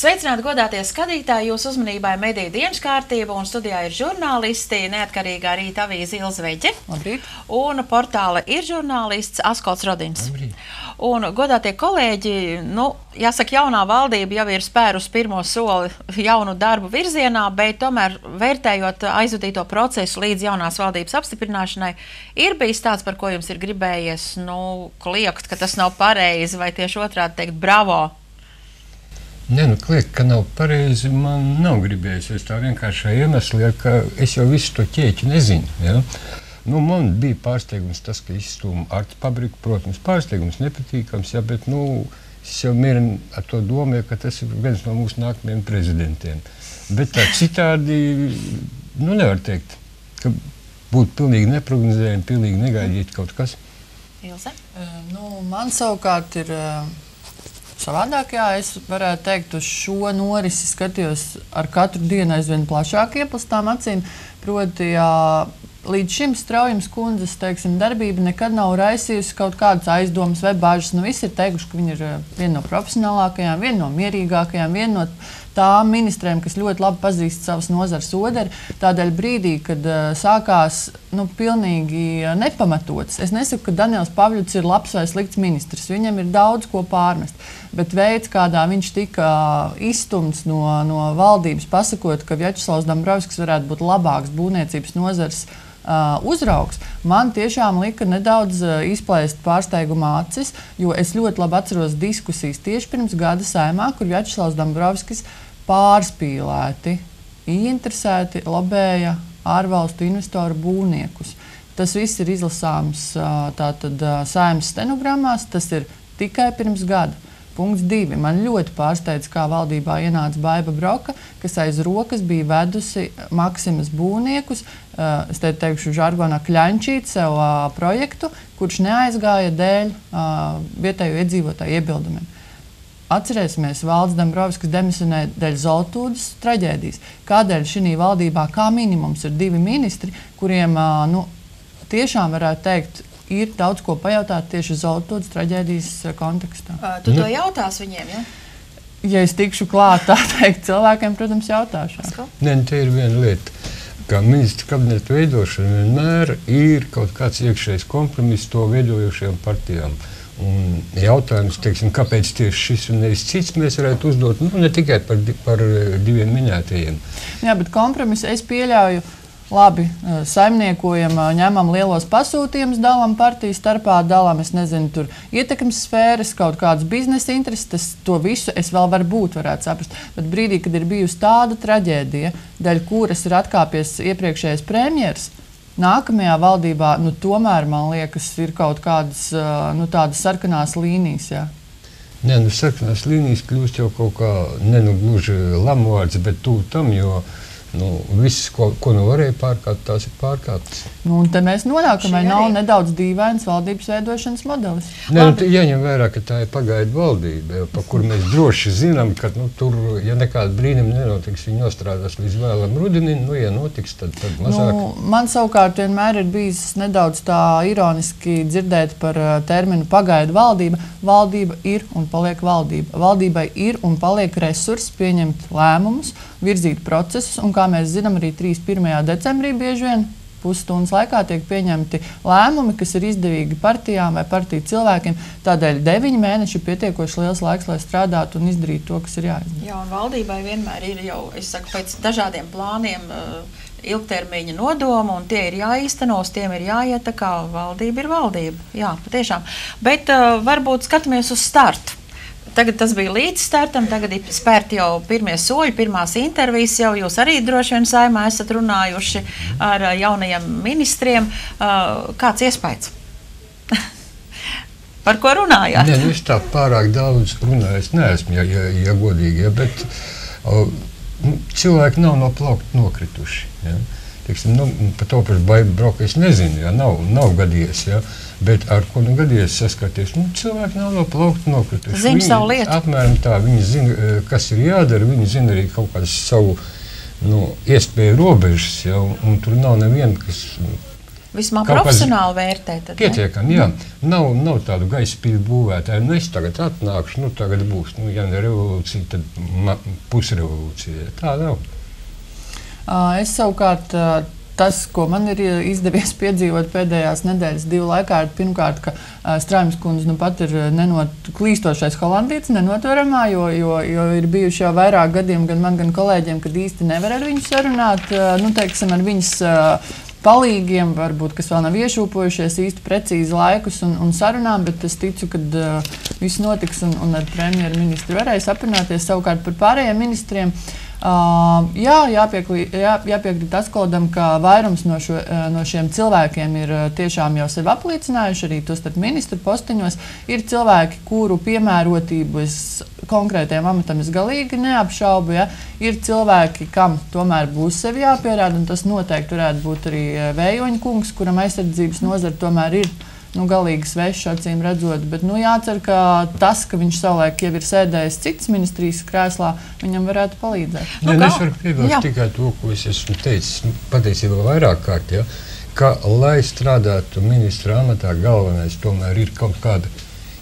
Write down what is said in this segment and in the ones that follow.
Sveicināti, godātie skatītāji! Jūsu uzmanībai mediju dienas kārtība un studijā ir žurnālisti, neatkarīgā rīta avīze Ilzveģe. Labrīt. Un portāla ir žurnālists Askols Rodins. Labrīt. Un, godātie kolēģi, nu, jāsaka, jaunā valdība jau ir spērus pirmo soli jaunu darbu virzienā, bet tomēr vērtējot aizvadīto procesu līdz jaunās valdības apstiprināšanai, ir bijis tāds, par ko jums ir gribējies nu, kliegt, ka tas nav pareizi, vai tieši otrādi teikt, bravo! Nē, nu, kliek, ka nav pareizi. Man nav gribējies tā vienkāršā iemesla, ka es jau visu to ķēķi nezinu. Ja? Nu, man bija pārsteigums tas, ka izstūma ar fabriku. Protams, pārsteigums nepatīkams, ja, bet nu, es jau mierinu ar to domu, ka tas ir viens no mūsu nākamajiem prezidentiem. Bet tā citādi nu, nevar teikt, ka būtu pilnīgi neparedzējami, pilnīgi negaidīt kaut kas. Ilze? Uh, nu, man savukārt ir uh, savādāk. Jā, es varētu teikt, uz šo norisi skatījos ar katru dienu aizvien plašāk ieplastām acīm. Proti, jā, līdz šim straujums kundzes teiksim, darbība nekad nav raisījusi kaut kādas aizdomas vai bažas. Nu, visi ir teikuši, ka viņa ir viena no profesionālākajām, viena no mierīgākajām, viena no tām ministrēm, kas ļoti labi pazīst savas nozares oderi. Tādēļ brīdī, kad uh, sākās nu, pilnīgi nepamatots, es nesaku, ka Daniels Pavļuts ir labs vai slikts ministrs. Viņam ir daudz ko pārmest. Bet veids, kādā viņš tika izstumts no, no valdības, pasakot, ka Vjačeslavs Dombrovskis varētu būt labāks būvniecības nozares uh, uzraugs, man tiešām lika nedaudz uh, izplēst pārsteiguma acis, jo es ļoti labi atceros diskusijas tieši pirms gada saimā, kur Vjačeslavs Dombrovskis pārspīlēti, ieinteresēti lobēja ārvalstu investoru būvniekus. Tas viss ir izlasāms tātad saimnes stenogrammās, tas ir tikai pirms gada. Punkts divi. Man ļoti pārsteidz, kā valdībā ienāca Baiva Broka, kas aiz rokas bija vedusi Maksimas būvniekus, es te teikšu, žargonā kļančīt sev projektu, kurš neaizgāja dēļ vietējo iedzīvotāju iebildumiem. Atcerēsimies, Valdis Dombrovskis demisionēja dēļ Zoltūdas traģēdijas. Kādēļ šī valdībā kā minimums ir divi ministri, kuriem uh, nu, tiešām varētu teikt, ir daudz ko pajautāt tieši Zoltūdas traģēdijas kontekstā. Tu to jautās viņiem, ja? Ja es tikšu klāt, tā teikt, cilvēkiem, protams, jautāšu. Nē, nu, te ir viena lieta. Kā ministra kabineta veidošana vienmēr ir kaut kāds iekšējs kompromiss to veidojošajām partijām. Un jautājums, teiksim, kāpēc tieši šis un nevis cits, mēs varētu uzdot nu, ne tikai par, par diviem minētajiem. Jā, bet kompromisu es pieļauju. Labi, saimniekojam, ņemam lielos pasūtījumus, dalām partiju starpā, dalām, es nezinu, tur ietekmes sfēras, kaut kādas biznesa intereses. Tas, to visu es vēl varu būt, varētu saprast. Bet brīdī, kad ir bijusi tāda traģēdija, dēļ kuras ir atkāpies iepriekšējais premjerministrs, nākamajā valdībā, nu, tomēr man liekas, ir kaut kādas nu, tādas sarkanās līnijas. Jā. Nē, nu, sarkanās līnijas kļūst jau kaut kā ne nu gluži lamuvārds, bet tuvu tam, jo nu, viss, ko, ko nu varēja pārkāpt, tās ir pārkāptas. Nu, tad mēs nonākam pie nav nedaudz dīvains valdības veidošanas modelis. Nē, nu, jāņem vērā, ka tā ir pagaidu valdība, par kuru mēs droši zinām, ka nu, tur, ja nekāda brīnuma nenotiks, viņi nostrādās līdz vēlam rudenim. Nu, ja notiks, tad, tad mazāk. Nu, man savukārt vienmēr ir bijis nedaudz tā ironiski dzirdēt par uh, terminu pagaidu valdība. Valdība ir un paliek valdība. Valdībai ir un paliek resursi pieņemt lēmumus, virzīt procesus, un kā mēs zinām, arī 31. decembrī bieži vien pusstundas laikā tiek pieņemti lēmumi, kas ir izdevīgi partijām vai partiju cilvēkiem. Tādēļ deviņi mēneši ir pietiekoši liels laiks, lai strādātu un izdarītu to, kas ir jāizdara. Jā, valdībai vienmēr ir jau, es saku, pēc dažādiem plāniem. Uh, ilgtermiņa nodomu, un tie ir jāīsteno, uz tiem ir jāiet. Tā kā valdība ir valdība. Jā, patiešām. Bet uh, varbūt skatāmies uz startu. Tagad tas bija līdz startam, tagad ir spērti jau pirmie soļi, pirmās intervijas. Jau jūs arī droši vien saimā esat runājuši ar jaunajiem ministriem. Kāds iespējas? Par ko runājāt? Nē, nu, es tā pārāk daudz runāju. Es neesmu, ja, ja, ja godīgi, ja, bet o, cilvēki nav no plaukta nokrituši. Ja. Teiksim, nu, par to pašu baidu broku es nezinu, ja, nav, nav gadījies. Ja. Bet ar ko nu gadījies saskarties? Nu, cilvēki nav no plaukta nokrituši. Zina savu lietu. Apmēram tā, viņi zina, kas ir jādara, viņi zina arī kaut kādas savu nu, iespēju robežas. Ja, un, tur nav neviena, kas Vismaz Kaut kāds- profesionāli vērtēt. tad? Pietiekami, jā. Nav, nav tādu gaisa pīļu būvētāju. Nu, es tagad atnākšu, nu, tagad būs. Nu, ja ne revolūcija, tad pusrevolūcija. Tā nav. Es savukārt tas, ko man ir izdevies piedzīvot pēdējās nedēļas divu laikā, ir pirmkārt, ka Strāmas kundze nu pat ir nenot, klīstošais holandietis, nenotveramā, jo, jo, jo ir bijuši jau vairāk gadiem gan man, gan kolēģiem, kad īsti nevar ar viņu sarunāt, nu, teiksim, ar viņas palīgiem, varbūt, kas vēl nav iešūpojušies īsti precīzi laikus un, un sarunām, bet es ticu, ka uh, viss notiks un, un ar premjerministru varēs aprunāties savukārt par pārējiem ministriem. Uh, jā, jāpieklī, jā, jāpiekrīt Askodam, ka vairums no, šo, uh, no šiem cilvēkiem ir uh, tiešām jau sevi apliecinājuši, arī tostarp ministru posteņos. Ir cilvēki, kuru piemērotību es konkrētajam amatam es galīgi neapšaubu. Ja? Ir cilvēki, kam tomēr būs sevi jāpierāda, un tas noteikti varētu būt arī uh, Vējoņa kungs, kuram aizsardzības nozara tomēr ir nu, galīgi svešs, acīm redzot. Bet nu, jācer, ka tas, ka viņš savulaik jau ir sēdējis citas ministrijas krēslā, viņam varētu palīdzēt. Nu, Nu, kā? es varu piebilst tikai to, ko es esmu teicis nu, patiesībā vairāk kārt. Ja, ka, lai strādātu ministra amatā, galvenais tomēr ir kaut kāda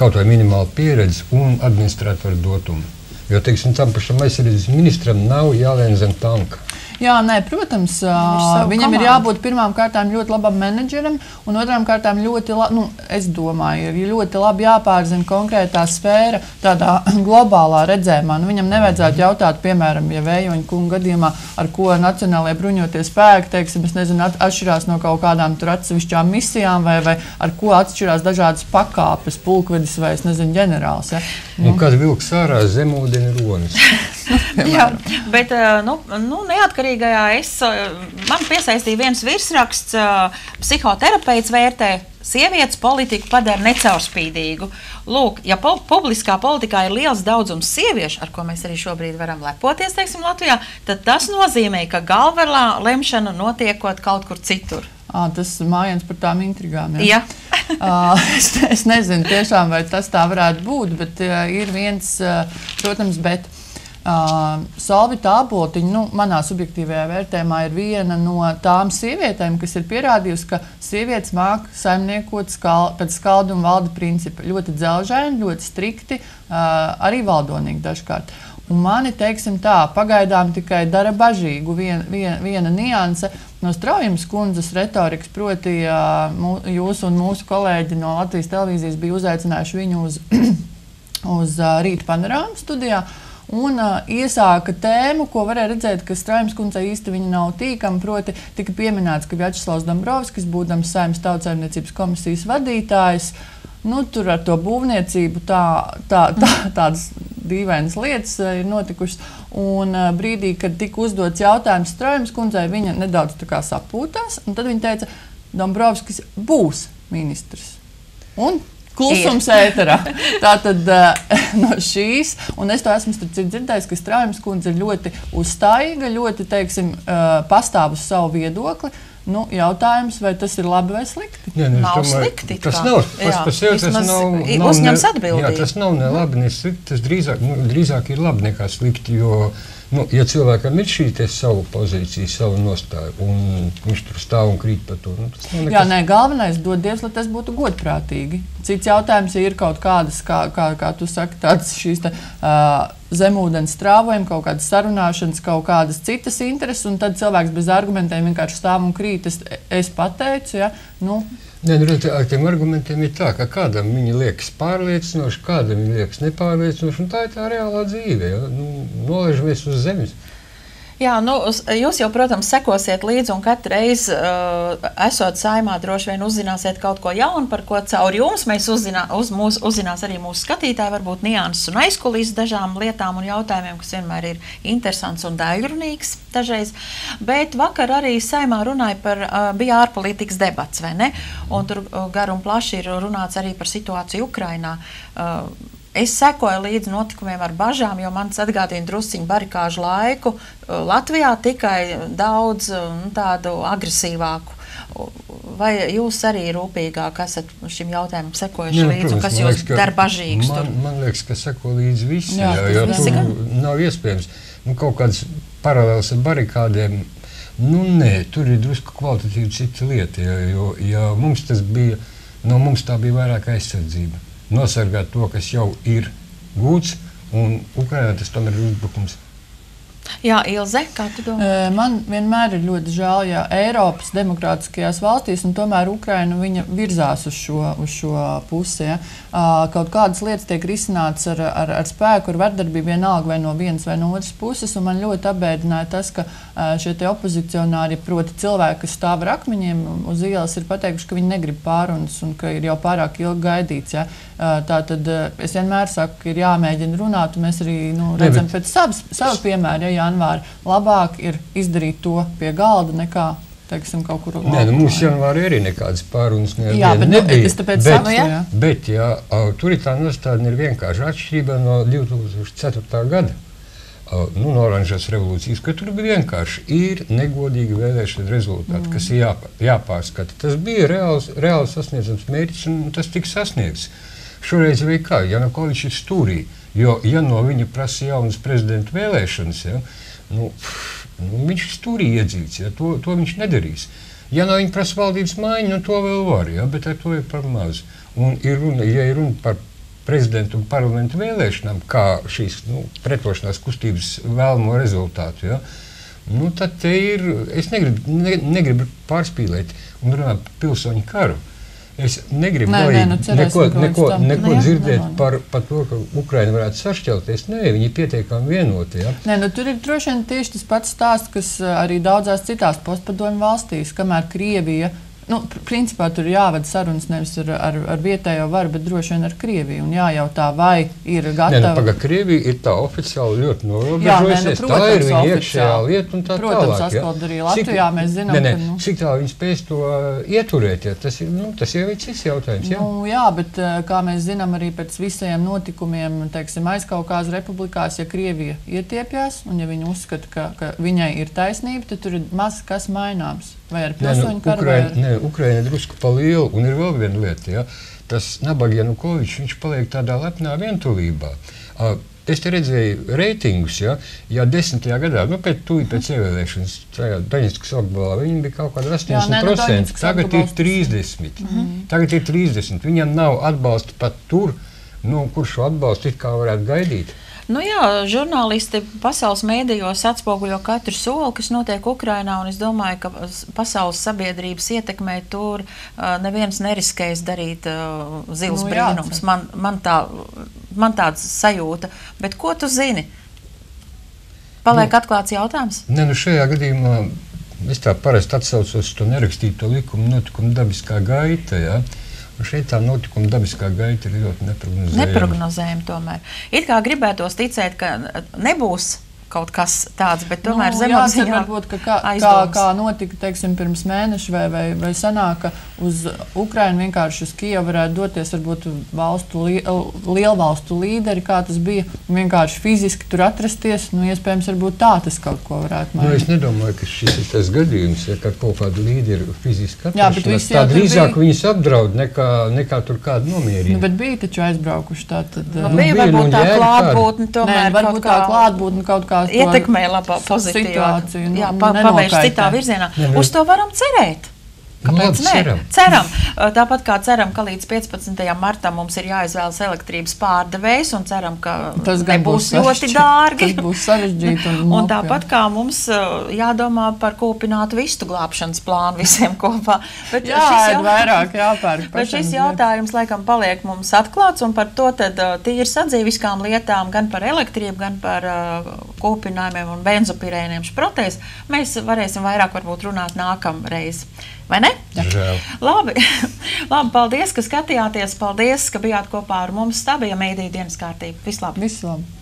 kaut vai minimāla pieredze un administratora dotuma. Jo teiksim, tam pašam aizsardzības ministram nav jālien zem tanka. Jā, nē, protams, savu viņam ir komandu. jābūt pirmām kārtām ļoti labam menedžerim, un otrām kārtām ļoti, la, nu, es domāju, ir ļoti labi jāpārzina konkrētā sfēra, tādā globālā redzējumā. Nu, viņam nevajadzētu jautāt, piemēram, ja vējoņa kunga gadījumā, ar ko Nacionālajie bruņotie spēki, teiksim, es nezinu, at, atšķirās no kaut kādām tur atsevišķām misijām, vai, vai ar ko atšķirās dažādas pakāpes, pulkvedis vai, es nezinu, ģenerālis. Ja? Nu, kad vilks ārā zemūdeni ronas. Jā, bet eh, nu, nu, neatkarīgajā es, eh, man piesaistīja viens virsraksts, eh, psihoterapeits vērtē. Sievietes politiku padara necaurspīdīgu. Lūk, ja po publiskā politikā ir liels daudzums sieviešu, ar ko mēs arī šobrīd varam lepoties, teiksim, Latvijā, tad tas nozīmē, ka galvenā lemšana notiekot kaut kur citur. À, tas ir mājiņš par tām intrigām. Ja? Uh, es, es nezinu, tiešām, vai tas tā varētu būt, bet uh, ir viens, uh, protams, bet. Uh, Salvita Abotiņa, nu, manā subjektīvajā vērtējumā, ir viena no tām sievietēm, kas ir pierādījusi, ka sievietes māca saimniekot skal, pēc skaldu un valda principa. Ļoti dzelžaini, ļoti strikti, uh, arī valdonīgi dažkārt. Un mani, teiksim tā, pagaidām tikai dara bažīgu vien, vien, viena nianse no Straujas kundzes retorikas, proti, uh, mū, jūs un mūsu kolēģi no Latvijas televīzijas bija uzaicinājuši viņu uz, uz uh, rīta panorāmu studijā. Un uh, iesāka tēmu, ko varēja redzēt, ka Strāmas kundzei īsti viņa nav tīkama. Proti, tika pieminēts, ka Vjačeslavs Dombrovskis, būdams Saimnes tautsājumniecības komisijas vadītājs, nu, tur ar to būvniecību tā, tā, tā, tādas dīvainas lietas uh, ir notikušas. Un uh, brīdī, kad tika uzdots jautājums Strāmas kundzei, viņa nedaudz sapūtās, un tad viņa teica, Dombrovskis būs ministrs. Un Klusums ēterā. Tā tad uh, no šīs, un es to esmu dzirdējis, ka Strāmas kundze ir ļoti uzstājīga, ļoti, teiksim, uh, pastāv uz savu viedokli. Nu, jautājums, vai tas ir labi vai slikti? Jā, nu, Nav domāju, slikti, Tas nav pats Jā, par sevi. Uzņems ne- atbildību. Jā, tas nav ne labi, ne slikti. Tas drīzāk, nu, drīzāk ir labi nekā slikti. Jo, nu, ja cilvēkam ir šī te savu pozīciju, savu nostāju, un viņš tur stāv un krīt par to, nu, tas nav Jā, nekas. nē, galvenais dot Dievs, lai tas būtu godprātīgi. Cits jautājums ja ir kaut kādas, kā, kā, kā tu saki, tādas šīs te, uh, zemūdens strāvojumi, kaut kādas sarunāšanas, kaut kādas citas intereses, un tad cilvēks bez argumentiem vienkārši stāv un krīt. Es, es pateicu, ja, nu, Nē, nu, ar tiem argumentiem ir tā, ka kādam viņi liekas pārliecinoši, kādam viņi liekas nepārliecinoši, un tā ir tā reālā dzīve. Ja? Nu, nolaižamies uz zemes. Jā, nu, jūs jau, protams, sekosiet līdzi, un katru reizi, uh, esot saimā, droši vien uzzināsiet kaut ko jaunu, par ko caur jums mēs uzzinā, uz, mūs, uzzinās arī mūsu skatītāji, varbūt nianses un aizkulisēs dažām lietām un jautājumiem, kas vienmēr ir interesants un daļrunīgs dažreiz. Bet vakar arī saimā runāja par, uh, bija ārpolitikas debats, vai ne? Un tur uh, gar un plaši ir runāts arī par situāciju Ukrainā. Uh, Es sekoju līdzi notikumiem ar bažām, jo man tas atgādina drusciņu barikāžu laiku. Latvijā tikai daudz nu, tādu agresīvāku. Vai jūs arī rūpīgāk esat šim jautājumam sekojuši Jā, līdzi, protams, kas jūs dara bažīgus? Man, tur? man liekas, ka seko līdzi visi. Jā, Jā, jo visi tur gan. nav iespējams. Nu, kaut kāds paralēls ar barikādēm. Nu, nē, tur ir drusku kvalitatīva cita lieta. Ja, jo, ja mums tas bija, no mums tā bija vairāk aizsardzība. Nosargāt to, kas jau ir gūts, un Ukraiņā tas tomēr ir uzbrukums. Jā, Ilze, kā tu domā? Man vienmēr ir ļoti žēl, ja Eiropas demokrātiskajās valstīs, un tomēr Ukraina virzās uz šo, uz šo pusi. Ja. Kaut kādas lietas tiek risinātas ar, ar, ar spēku, ar vardarbību, vienalga vai no vienas vai no otras puses. Man ļoti apbēdināja tas, ka šie opozicionāri, proti cilvēki, kas stāv ar akmeņiem uz ielas, ir pateikuši, ka viņi negrib pārunas un ka ir jau pārāk ilgi gaidīts. Ja. Tā tad es vienmēr saku, ka ir jāmēģina runāt, un mēs arī nu, redzam pēc savas, sava piemēra. Ja, janvāra. Labāk ir izdarīt to pie galda nekā teiksim, kaut kur Nē, nu, mums janvārī arī nekādas pārunas jā, bet, nu, nebija. Es tāpēc bet, saku, jā. Bet, jā, tur ir tā nostādne ir vienkārši atšķirība no 2004. gada. Nu, no oranžās revolūcijas, ka tur bija vienkārši ir negodīgi vēlēšana rezultāti, mm. kas ir jāpār, jāpārskata. Tas bija reāls, reāls sasniedzams mērķis, un tas tika sasniegts. Šoreiz bija kā Janukovičs ir stūrī. Jo, ja no viņa prasa jaunas prezidenta vēlēšanas, ja, nu, nu, viņš stūrī iedzīts, ja, to, to viņš nedarīs. Ja no viņa prasa valdības maiņu, nu, to vēl var, ja, bet ar to ir par maz. Un ir runa, ja ir runa par prezidentu un parlamentu vēlēšanām, kā šīs nu, pretošanās kustības vēlamo rezultātu, ja, nu, tad ir, es negribu, ne, negribu pārspīlēt un runāt par pilsoņu karu. Es negribu nē, nē, nu, neko, neko, neko jā, dzirdēt nē, par, par to, ka Ukraiņa varētu sašķelties. Nē, viņi ir pietiekami vienoti. Ja? Nē, nu, tur ir droši vien tieši tas pats stāsts, kas arī daudzās citās postpadomju valstīs, kamēr Krievija Nu, principā tur ir jāvada sarunas nevis ar, ar, ar vietējo varu, bet droši vien ar Krieviju. Un jājautā, vai ir gatava. Nē, nu, paga, Krievija ir tā oficiāli ļoti norobežojusies. Nu, tā ir viņa iekšējā lieta un tā protams, tālāk. Protams, arī Latvijā cik, mēs zinām, ne, ne, ka. Nu, cik tā viņi spēs to uh, ieturēt, ja tas, ir, nu, tas jau ir cits jautājums. Jā, nu, jā bet uh, kā mēs zinām arī pēc visiem notikumiem, teiksim, aizkaukās republikās, ja Krievija ietiepjas un ja viņi uzskata, ka, ka viņai ir taisnība, tad tur ir maz kas maināms. Vai ar pilsoņu nu, karu? Ukraina, ar... Ukraina drusku pa lielu, un ir vēl viena lieta. Ja? Tas nabaga Janukovičs, viņš paliek tādā lepnā vientulībā. Uh, Es te redzēju reitingus, ja, ja desmitajā gadā, nu, pēc, tūlīt pēc ievēlēšanas, tajā Daņiskas apgabalā, viņi bija kaut kādi 80%. Jā, ne, nu, tagad ir 30. Mm -hmm. Tagad ir 30. Viņam nav atbalsta pat tur, nu, kur šo atbalstu it kā varētu gaidīt. Nu jā, žurnālisti pasaules mēdījos atspoguļo katru soli, kas notiek Ukrajinā. Es domāju, ka pasaules sabiedrības ietekmē tur neviens neriskēs darīt uh, zils nu, brīnums. Jā, man, man, tā, man tāds sajūta. Bet ko tu zini? Paliek nu, atklāts jautājums? Ne, nu šajā gadījumā es tā parasti atsaucos uz to nerakstīto likumu notikumu dabiskā gaita. Ja? Uh, Un šeit tā notikuma dabiskā gaita ir ļoti neprognozējama. Neprognozējama tomēr. It kā gribētos ticēt, ka nebūs kaut kas tāds, bet tomēr nu, zemapziņā varbūt, ka kā, kā, kā notika, teiksim, pirms mēneša vai, vai, vai sanāk, ka uz Ukrainu vienkārši uz Kijevu varētu doties varbūt valstu, li, lielvalstu līderi, kā tas bija, vienkārši fiziski tur atrasties, nu, iespējams, varbūt tā tas kaut ko varētu mainīt. Nu, es nedomāju, ka šis ir tas gadījums, ja kaut kādu līderi fiziski atrasties. Tā drīzāk bija... viņus apdraud nekā, nekā tur kādu nomierina. Nu, bet bija taču aizbraukuši tā tad. Nu, bija varbūt tā klātbūtne tomēr. Nē, varbūt tā klātbūtne kaut kā ietekmē labā pozitīvā situāciju. Jā, nu, pavērš citā virzienā. Uz to varam cerēt. Kāpēc nu, ceram. ceram? Tāpat kā ceram, ka līdz 15. martam mums ir jāizvēlas elektrības pārdevējs, un ceram, ka tas nebūs ļoti dārgi. Tas būs sarežģīti. Un, un tāpat kā mums jādomā par kūpinātu vistu glābšanas plānu visiem kopā. Bet Jā, šis jau... vairāk jāpērk. Bet šis jautājums laikam paliek mums atklāts, un par to tad tīri sadzīviskām lietām, gan par elektrību, gan par uh, kūpinājumiem un benzopirēniem šprotēs, mēs varēsim vairāk varbūt runāt nākamreiz. Vai ne? Žēl. Labi. Labi, paldies, ka skatījāties. Paldies, ka bijāt kopā ar mums. Tā bija mēdīņu dienas kārtība. Vislabāk! Vislabāk!